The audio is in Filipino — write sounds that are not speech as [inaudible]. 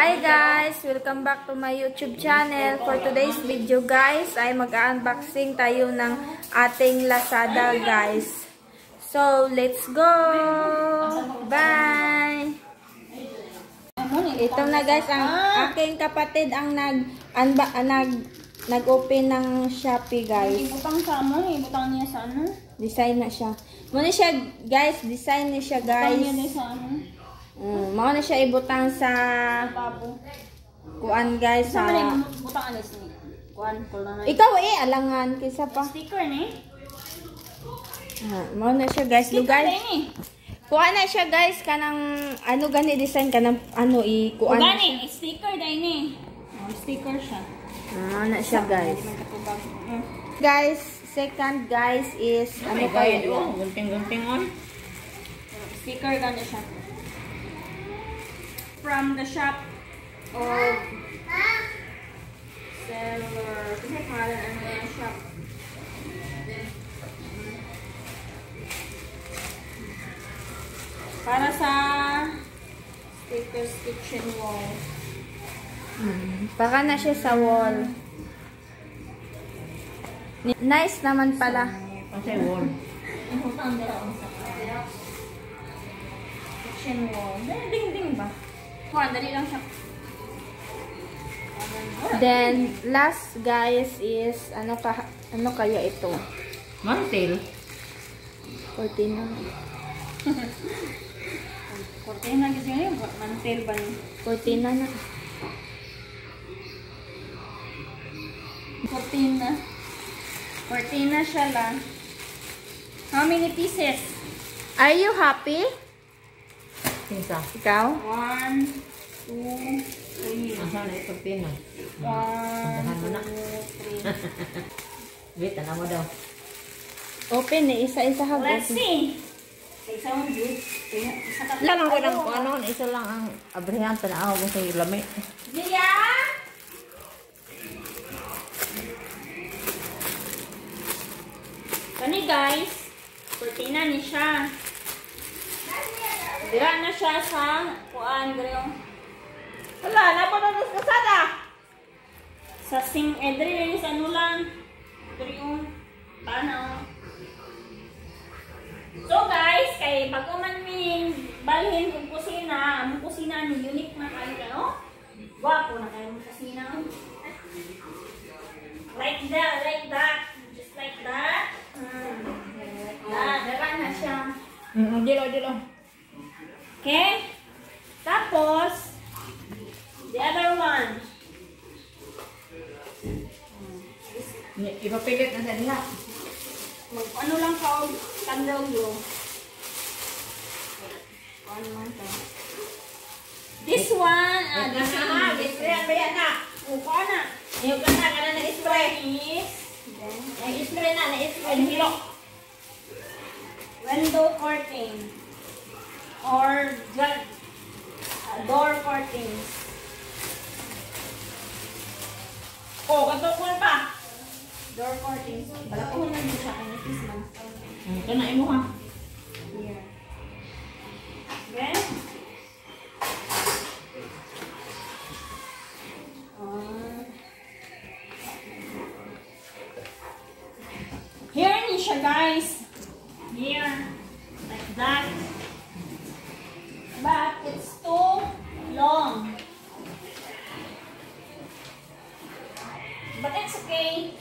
Hi guys! Welcome back to my YouTube channel. For today's video guys, ay mag-unboxing tayo ng ating Lazada guys. So, let's go! Bye! Ito na guys, ang aking kapatid ang nag anba, nag nag-open ng Shopee guys. Ibutang sa ano, ibutang niya sa ano. Design na siya. Muna siya guys, design na siya Ibutang niya guys. sa ano. Mm, mao na siya ibutang sa kuan guys Sa butang alis ni. Kuan ko lang. Ikaw eh alangan kaysa pa. Sticker ni. Ah, mao na siya guys lugar. ni. Kuha na siya guys kanang ano gani design kanang ano i kuan. Gani, sticker din ni. Oh, sticker siya. Ah, na siya guys. Mm. Guys, second guys is ano kaya Gunting-gunting on. Sticker gani siya. From the shop of seller. Kasi pangalan ano yung shop. Para sa stickers kitchen wall. Mm, Baka na siya sa wall. Ni- Nice naman pala. Kasi sa kitchen wall. Ding, ding, ding ba? Kuha, dali lang siya. Then last guys is ano ka ano kaya ito? Mantel. Cortina. Cortina [laughs] kasi ngayon, mantel ba niya? Cortina na. Cortina. Cortina siya lang. How many pieces? Are you happy? Kinsa. Ikaw? One, two, three. Asa na ito pina. One, Tandahan mo na. two, three. [laughs] Wait, tanong mo daw. Open eh. Isa-isa ha. Let's open. see. Isa mo, dude. Kaya, Isa. Lang ako ng ano, isa lang ang abrihan tanaw ko sa lami. Dia! Kani guys, cortina ni siya. Dira na siya sa kuan dire yung Wala, na pa na sa kasada. Sa sing eh dire ni sa nulan. Dire yung tanaw. So guys, kay bago man min balhin kung kusina, ang kusina ni unique na kayo ano? Gwapo na kayo ng kusina. Like that, like that. Just like that. Mm. Like that. Dara na siya. Mm, dilo dilo. Okay? Tapos, the other one. Ipapilit na diha. Mag ano lang ka og candle yo. Ano lang ka. This one, ah, this one, this one, bayan na. Upo na. Yung kana na spray. Is, Ang spray na, na spray Ang hilo. Window curtain. Or uh, door curtains. Oh, katukol pa. Door curtains. Na din siya. Kaya this man. Ang kana imo ha. Here. Okay? Uh, here ni siya guys. Here. Like that. But it's too long. But it's okay.